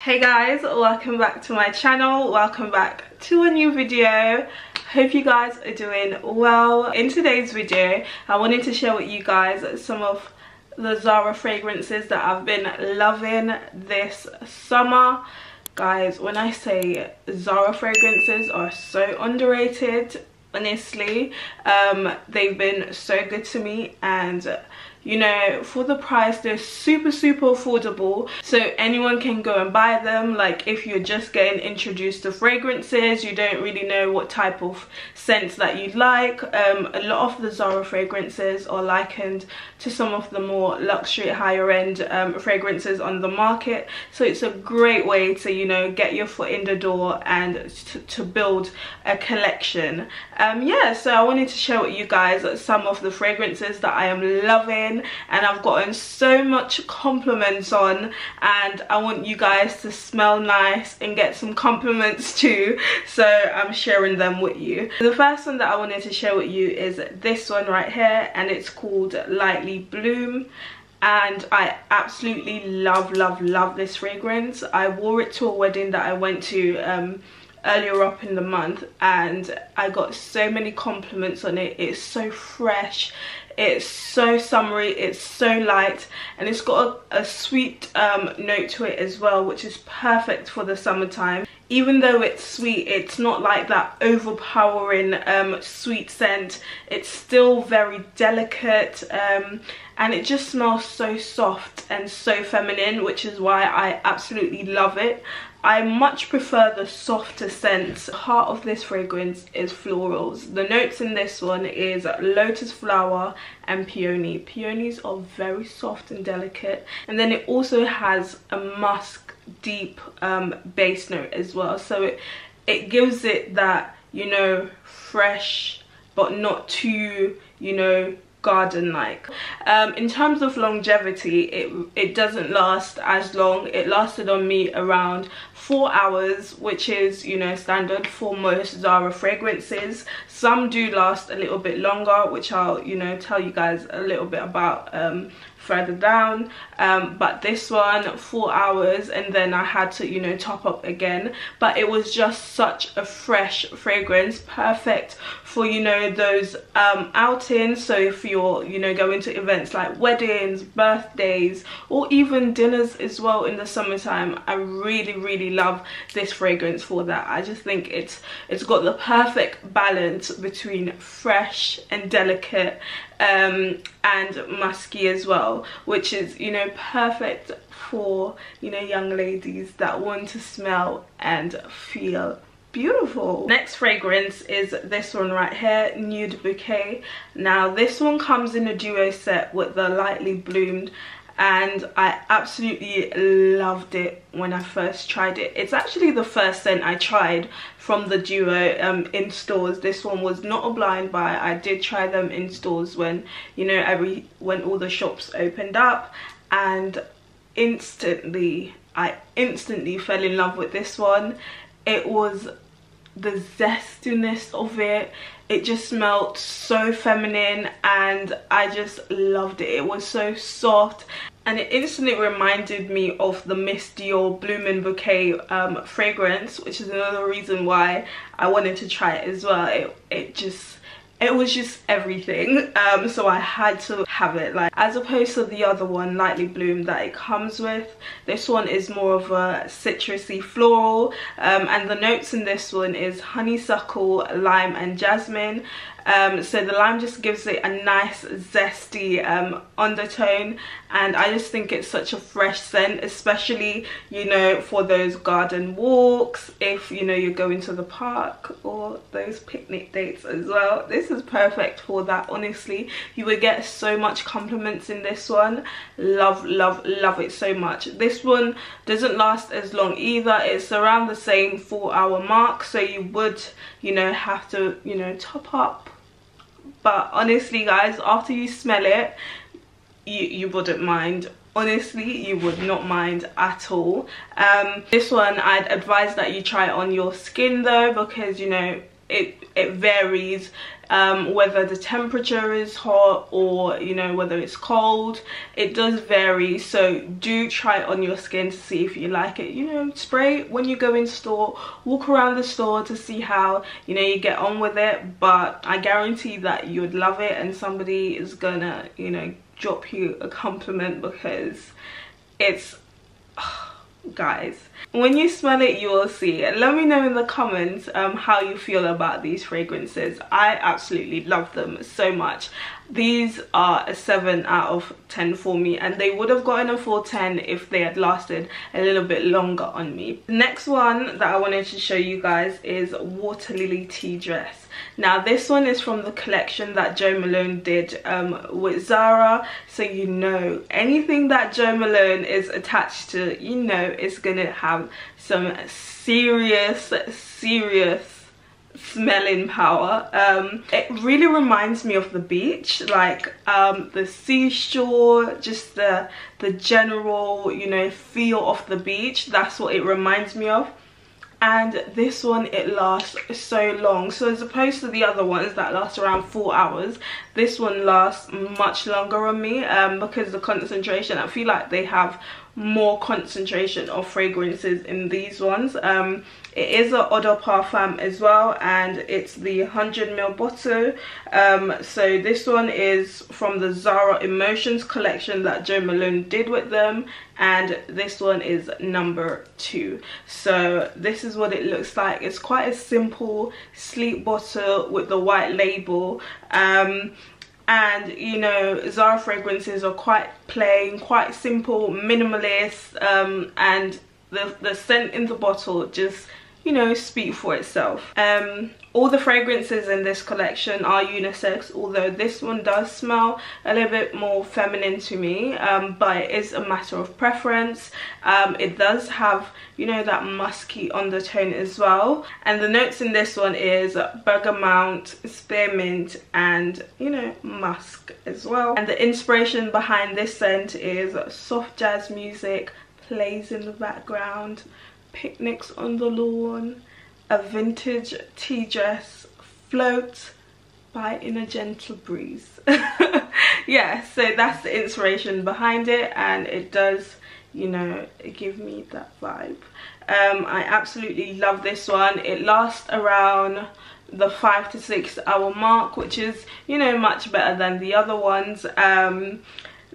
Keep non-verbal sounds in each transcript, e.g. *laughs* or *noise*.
hey guys welcome back to my channel. Welcome back to a new video. Hope you guys are doing well. In today's video i wanted to share with you guys some of the zara fragrances that i've been loving this summer. Guys when i say zara fragrances are so underrated honestly um they've been so good to me and you know for the price they're super super affordable. So anyone can go and buy them. Like if you're just getting introduced to fragrances you don't really know what type of scents that you like. Um, a lot of the Zara fragrances are likened to some of the more luxury higher end um, fragrances on the market. So it's a great way to you know get your foot in the door and to, build a collection. Um, yeah so I wanted to share with you guys some of the fragrances that I am loving and I've gotten so much compliments on and I want you guys to smell nice and get some compliments *laughs* too so I'm sharing them with you. The first one that I wanted to share with you is this one right here and it's called Lightly Bloom and I absolutely love love love this fragrance. I wore it to a wedding that I went to um, earlier up in the month and I got so many compliments on it. It's so fresh, it's so summery, it's so light and it's got a, a sweet um, note to it as well which is perfect for the summertime. Even though it's sweet, it's not like that overpowering um, sweet scent. It's still very delicate um, and it just smells so soft and so feminine which is why I absolutely love it. I much prefer the softer scents. Heart of this fragrance is florals. The notes in this one is lotus flower and peony. Peonies are very soft and delicate. And then it also has a musk deep um, base note as well. So it, it gives it that, you know, fresh but not too, you know, garden like um, in terms of longevity it it doesn't last as long. It lasted on me around four hours which is you know standard for most zara fragrances. Some do last a little bit longer which i'll you know tell you guys a little bit about um, further down um, but this one four hours and then I had to you know top up again. But it was just such a fresh fragrance perfect for you know those um, outings. So if you're you know going to events like weddings birthdays or even dinners as well in the summertime I really really love this fragrance for that. I just think it's it's got the perfect balance between fresh and delicate um, and musky as well which is you know perfect for you know young ladies that want to smell and feel beautiful. Next fragrance is this one right here nude bouquet. Now this one comes in a duo set with the lightly bloomed and I absolutely loved it when I first tried it. It's actually the first scent I tried from the duo um, in stores. This one was not a blind buy. I did try them in stores when, you know, every when all the shops opened up and instantly, I instantly fell in love with this one. It was the zestiness of it it just smelled so feminine and I just loved it. It was so soft and it instantly reminded me of the Miss Dior Bloomin' Bouquet um, fragrance which is another reason why I wanted to try it as well. It, it just it was just everything um, so I had to have it like as opposed to the other one lightly bloom that it comes with. This one is more of a citrusy floral um, and the notes in this one is honeysuckle lime and jasmine. Um, so the lime just gives it a nice zesty um, undertone and I just think it's such a fresh scent especially you know for those garden walks if you know you're going to the park or those picnic dates as well. This is perfect for that honestly. You would get so much compliments in this one. Love love love it so much. This one doesn't last as long either. It's around the same four hour mark so you would you know have to you know top up. But honestly guys after you smell it you you wouldn't mind. Honestly you would not mind at all. Um, this one i'd advise that you try it on your skin though because you know it it varies um, whether the temperature is hot or you know whether it's cold. It does vary so do try it on your skin to see if you like it. You know spray when you go in store walk around the store to see how you know you get on with it but I guarantee that you would love it and somebody is gonna you know drop you a compliment because it's *sighs* guys when you smell it you will see let me know in the comments um, how you feel about these fragrances. I absolutely love them so much these are a 7 out of 10 for me and they would have gotten a full 10 if they had lasted a little bit longer on me next one that i wanted to show you guys is water lily tea dress now this one is from the collection that Jo Malone did um, with Zara. So you know anything that Jo Malone is attached to, you know it's gonna have some serious, serious smelling power. Um it really reminds me of the beach like um the seashore just the the general you know feel of the beach. That's what it reminds me of. And this one it lasts so long. So as opposed to the other ones that last around four hours this one lasts much longer on me um, because the concentration i feel like they have more concentration of fragrances in these ones. Um, it is a eau de parfum as well and it's the 100 ml bottle. Um, so this one is from the zara emotions collection that jo malone did with them and this one is number two. So this is what it looks like. It's quite a simple sleek bottle with the white label. Um, and you know Zara fragrances are quite plain quite simple minimalist um, and the, the scent in the bottle just you know speak for itself. Um, all the fragrances in this collection are unisex although this one does smell a little bit more feminine to me um, but it is a matter of preference. Um, it does have you know that musky undertone as well. And the notes in this one is bergamot spearmint and you know musk as well. And the inspiration behind this scent is soft jazz music plays in the background picnics on the lawn a vintage tea dress floats by in a gentle breeze. *laughs* Yeah so that's the inspiration behind it and it does you know give me that vibe. Um, i absolutely love this one. It lasts around the five to six hour mark which is you know much better than the other ones. Um,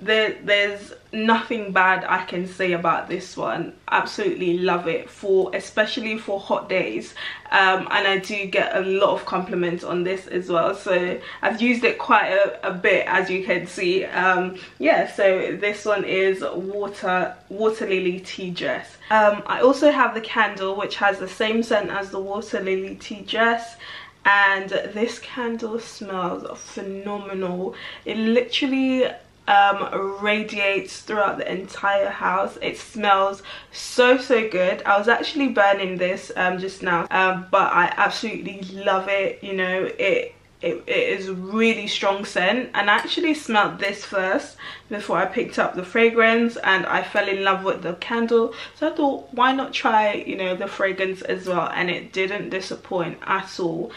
there, there's nothing bad I can say about this one. Absolutely love it for especially for hot days. Um, and I do get a lot of compliments on this as well. So I've used it quite a, a bit as you can see. Um, yeah so this one is water water lily tea dress. Um, I also have the candle which has the same scent as the water lily tea dress. And this candle smells phenomenal. It literally um, radiates throughout the entire house. It smells so, so good. I was actually burning this um, just now, um, but I absolutely love it. You know, it it, it is really strong scent and I actually smelled this first before I picked up the fragrance and I fell in love with the candle so I thought why not try you know the fragrance as well and it didn't disappoint at all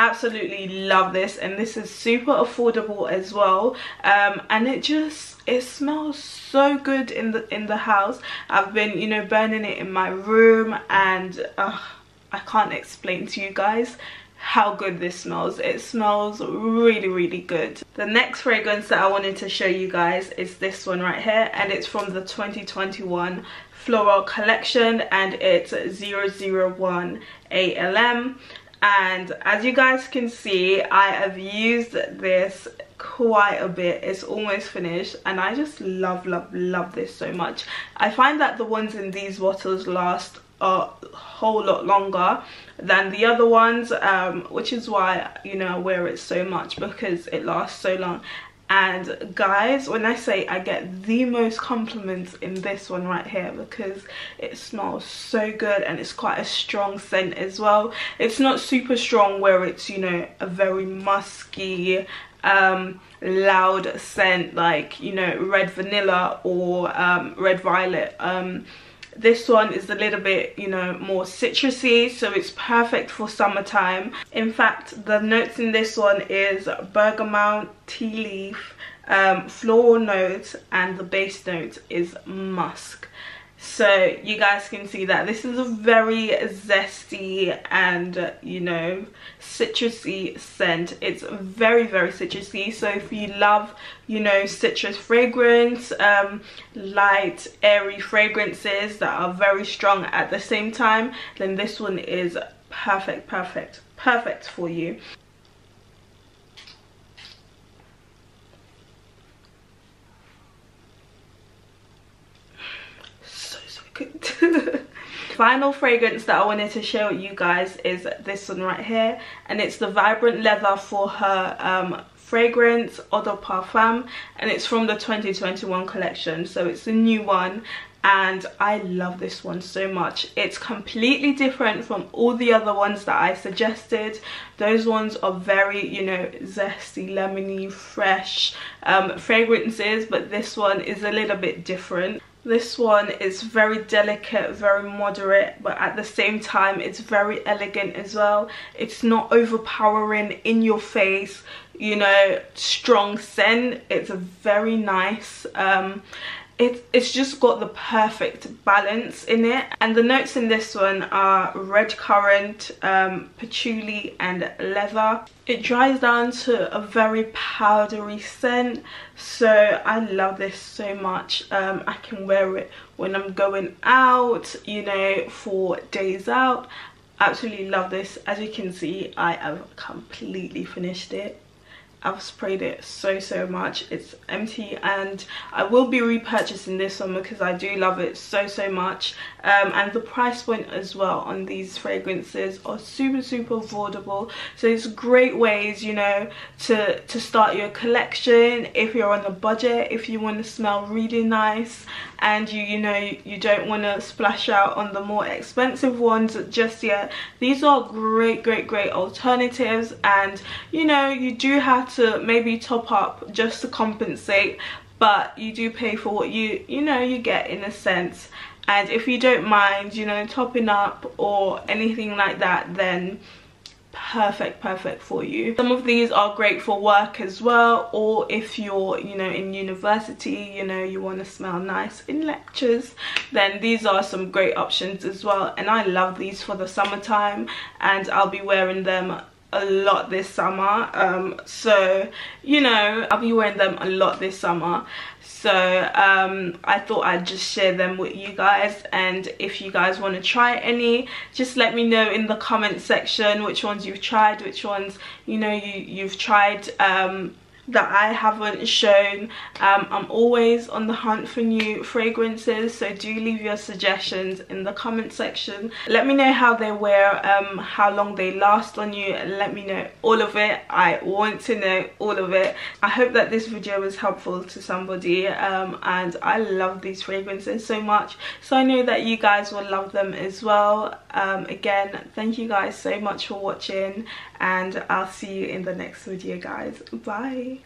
absolutely love this and this is super affordable as well. Um, and it just it smells so good in the in the house. I've been you know burning it in my room and uh, i can't explain to you guys how good this smells. It smells really really good. The next fragrance that i wanted to show you guys is this one right here and it's from the 2021 floral collection and it's 001 alm and as you guys can see I have used this quite a bit. It's almost finished. And I just love love love this so much. I find that the ones in these bottles last a whole lot longer than the other ones um, which is why you know I wear it so much because it lasts so long and guys when i say i get the most compliments in this one right here because it smells so good and it's quite a strong scent as well. It's not super strong where it's you know a very musky um, loud scent like you know red vanilla or um, red violet. Um, this one is a little bit you know more citrusy so it's perfect for summertime. In fact the notes in this one is bergamot tea leaf um, floral notes and the base note is musk so you guys can see that. This is a very zesty and you know citrusy scent. It's very very citrusy. So if you love you know citrus fragrance um, light airy fragrances that are very strong at the same time then this one is perfect perfect perfect for you *laughs* final fragrance that I wanted to share with you guys is this one right here and it's the Vibrant Leather for her um, fragrance Eau de Parfum and it's from the 2021 collection so it's a new one and I love this one so much. It's completely different from all the other ones that I suggested. Those ones are very, you know, zesty, lemony, fresh um, fragrances, but this one is a little bit different. This one is very delicate, very moderate, but at the same time it's very elegant as well. It's not overpowering in your face, you know, strong scent. It's a very nice um, it, it's just got the perfect balance in it. And the notes in this one are red currant um, patchouli and leather. It dries down to a very powdery scent so i love this so much. Um, i can wear it when i'm going out you know for days out. Absolutely love this. As you can see i have completely finished it I've sprayed it so so much. It's empty and I will be repurchasing this one because I do love it so so much. Um, and the price point as well on these fragrances are super super affordable. So it's great ways you know to to start your collection if you're on a budget if you want to smell really nice and you you know you don't want to splash out on the more expensive ones just yet. These are great great great alternatives and you know you do have to maybe top up just to compensate but you do pay for what you you know you get in a sense. And if you don't mind you know topping up or anything like that then perfect perfect for you. Some of these are great for work as well or if you're you know in university you know you want to smell nice in lectures then these are some great options as well. And i love these for the summertime and i'll be wearing them a lot this summer um so you know i'll be wearing them a lot this summer. So um, I thought I'd just share them with you guys and if you guys want to try any just let me know in the comment section which ones you've tried which ones you know you you've tried um, that I haven't shown. Um, I'm always on the hunt for new fragrances so do leave your suggestions in the comment section. Let me know how they wear, um, how long they last on you let me know all of it. I want to know all of it. I hope that this video was helpful to somebody um, and I love these fragrances so much so I know that you guys will love them as well. Um, again thank you guys so much for watching and I'll see you in the next video guys. Bye.